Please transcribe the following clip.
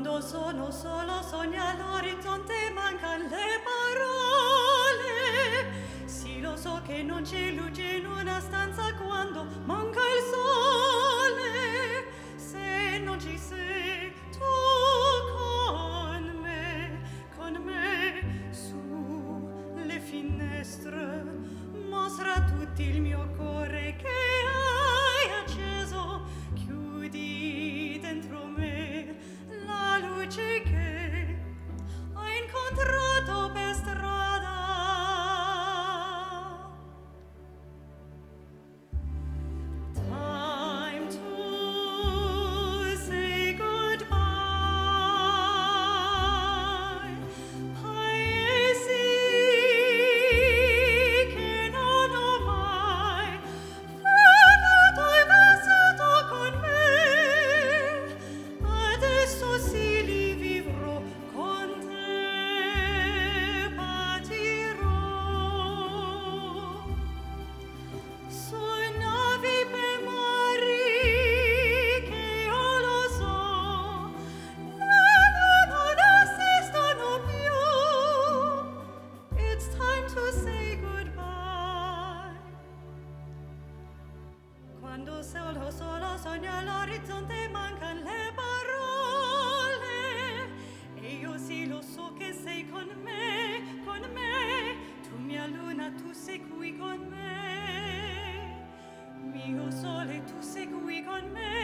Quando sono solo sogna all'orizzonte mancan le parole. Sì, lo so che non c'è luce Quando solo, solo sogno all'orizzonte mancan le parole E io sì lo so che sei con me, con me. Tu mia luna, tu sei qui con me. Mio sole, tu sei qui con me